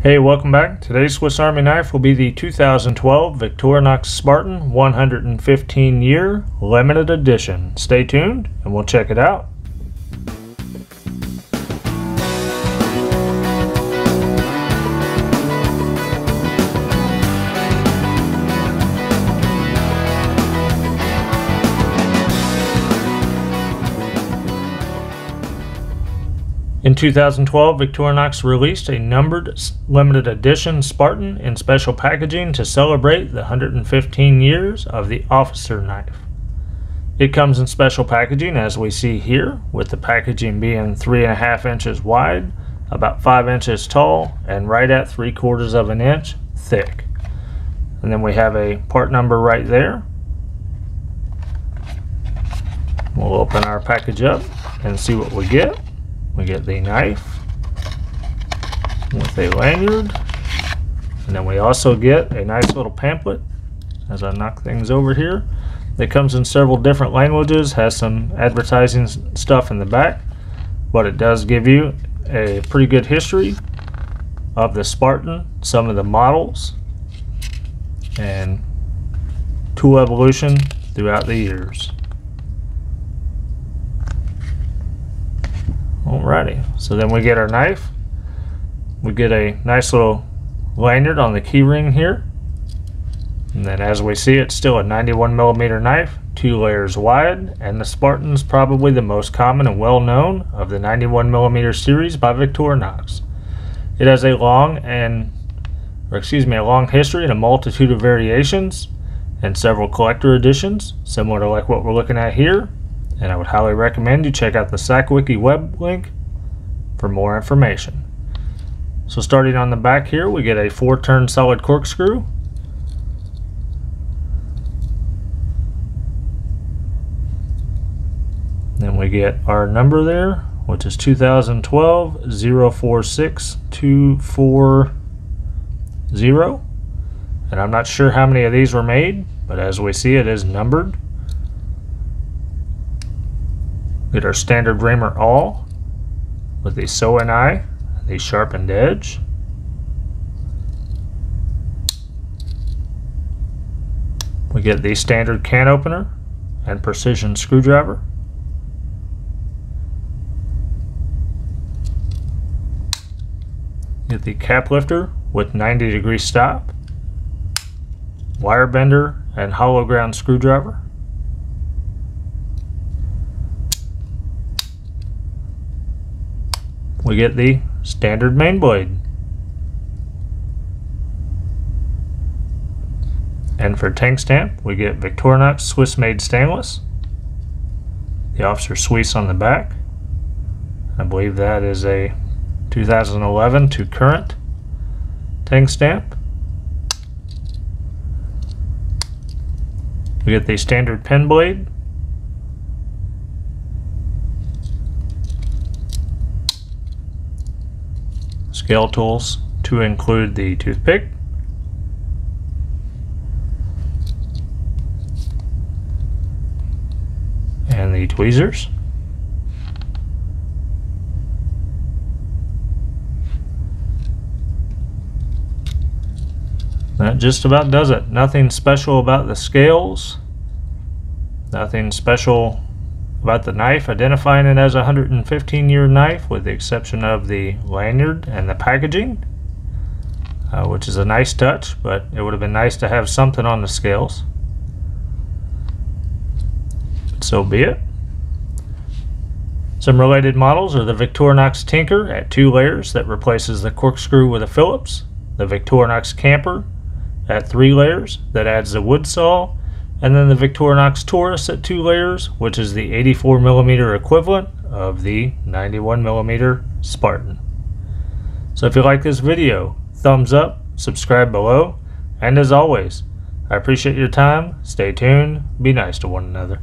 Hey, welcome back. Today's Swiss Army knife will be the 2012 Victorinox Spartan 115 year limited edition. Stay tuned and we'll check it out. In 2012, Victorinox released a numbered limited edition Spartan in special packaging to celebrate the 115 years of the officer knife. It comes in special packaging as we see here, with the packaging being 3.5 inches wide, about 5 inches tall, and right at 3 quarters of an inch thick. And then we have a part number right there. We'll open our package up and see what we get. We get the knife with a lanyard. And then we also get a nice little pamphlet as I knock things over here. It comes in several different languages, has some advertising stuff in the back, but it does give you a pretty good history of the Spartan, some of the models, and tool evolution throughout the years. Alrighty, so then we get our knife. We get a nice little lanyard on the keyring here. And then as we see, it's still a 91 millimeter knife, two layers wide, and the Spartan's probably the most common and well known of the 91 millimeter series by Victorinox. It has a long and, or excuse me, a long history and a multitude of variations and several collector editions, similar to like what we're looking at here, and I would highly recommend you check out the Sakwiki web link for more information. So starting on the back here, we get a four turn solid corkscrew. Then we get our number there, which is 2012 046240. And I'm not sure how many of these were made, but as we see, it is numbered. Get our standard reamer awl with the sewing eye, a sharpened edge. We get the standard can opener and precision screwdriver. Get the cap lifter with 90 degree stop, wire bender and hollow ground screwdriver. We get the standard main blade. And for tank stamp, we get Victorinox Swiss made stainless. The officer Swiss on the back. I believe that is a 2011 to current tank stamp. We get the standard pen blade scale tools to include the toothpick, and the tweezers. That just about does it. Nothing special about the scales. Nothing special about the knife, identifying it as a 115 year knife with the exception of the lanyard and the packaging, uh, which is a nice touch, but it would have been nice to have something on the scales. So be it. Some related models are the Victorinox Tinker at two layers that replaces the corkscrew with a Phillips, the Victorinox Camper at three layers that adds the wood saw, and then the Victorinox Tourist at two layers, which is the 84 millimeter equivalent of the 91 millimeter Spartan. So if you like this video, thumbs up, subscribe below, and as always, I appreciate your time, stay tuned, be nice to one another.